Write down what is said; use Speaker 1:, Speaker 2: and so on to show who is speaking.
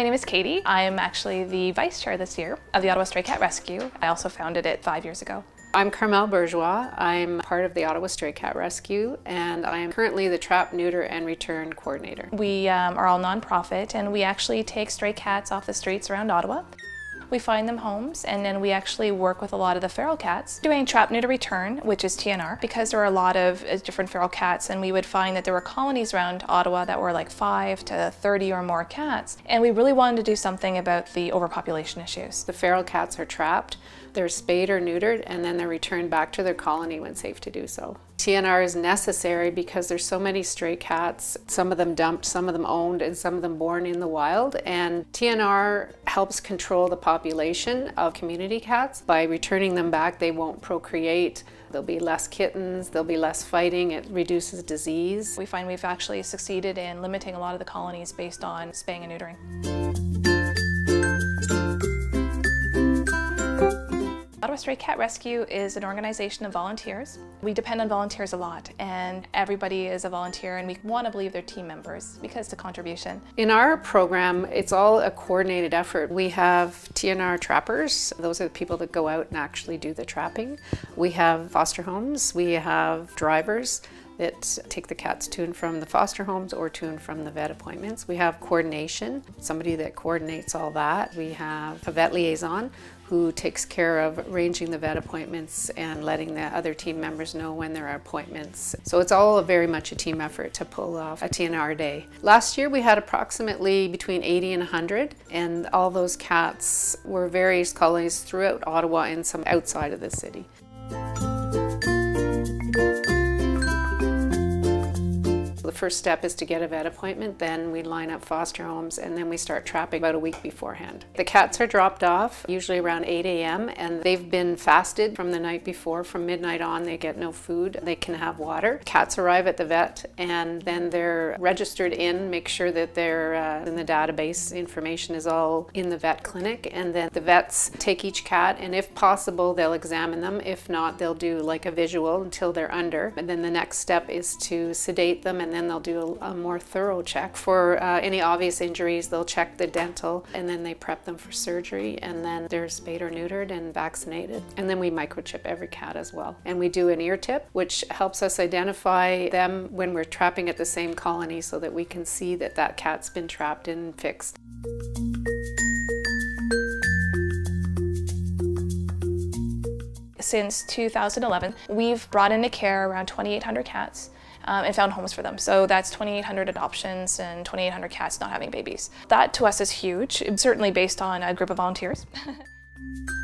Speaker 1: My name is Katie. I'm actually the vice chair this year of the Ottawa Stray Cat Rescue. I also founded it five years ago.
Speaker 2: I'm Carmel Bourgeois. I'm part of the Ottawa Stray Cat Rescue and I am currently the Trap, Neuter and Return Coordinator.
Speaker 1: We um, are all nonprofit and we actually take stray cats off the streets around Ottawa. We find them homes and then we actually work with a lot of the feral cats doing trap neuter return, which is TNR, because there are a lot of uh, different feral cats and we would find that there were colonies around Ottawa that were like 5 to 30 or more cats and we really wanted to do something about the overpopulation issues.
Speaker 2: The feral cats are trapped, they're spayed or neutered and then they're returned back to their colony when safe to do so. TNR is necessary because there's so many stray cats, some of them dumped, some of them owned, and some of them born in the wild. And TNR helps control the population of community cats. By returning them back, they won't procreate. There'll be less kittens, there'll be less fighting, it reduces disease.
Speaker 1: We find we've actually succeeded in limiting a lot of the colonies based on spaying and neutering. Stray Cat Rescue is an organization of volunteers. We depend on volunteers a lot and everybody is a volunteer and we want to believe they're team members because a contribution.
Speaker 2: In our program, it's all a coordinated effort. We have TNR trappers. Those are the people that go out and actually do the trapping. We have foster homes. We have drivers that take the cats to and from the foster homes or to and from the vet appointments. We have coordination, somebody that coordinates all that. We have a vet liaison who takes care of arranging the vet appointments and letting the other team members know when there are appointments. So it's all very much a team effort to pull off a TNR day. Last year we had approximately between 80 and 100 and all those cats were various colonies throughout Ottawa and some outside of the city. First step is to get a vet appointment, then we line up foster homes, and then we start trapping about a week beforehand. The cats are dropped off, usually around 8 a.m., and they've been fasted from the night before. From midnight on, they get no food. They can have water. Cats arrive at the vet, and then they're registered in, make sure that they're uh, in the database. Information is all in the vet clinic, and then the vets take each cat, and if possible, they'll examine them. If not, they'll do like a visual until they're under. And then the next step is to sedate them and then then they'll do a, a more thorough check. For uh, any obvious injuries, they'll check the dental and then they prep them for surgery and then they're spayed or neutered and vaccinated. And then we microchip every cat as well. And we do an ear tip, which helps us identify them when we're trapping at the same colony so that we can see that that cat's been trapped and fixed.
Speaker 1: Since 2011, we've brought into care around 2,800 cats um, and found homes for them. So that's 2,800 adoptions and 2,800 cats not having babies. That to us is huge, certainly based on a group of volunteers.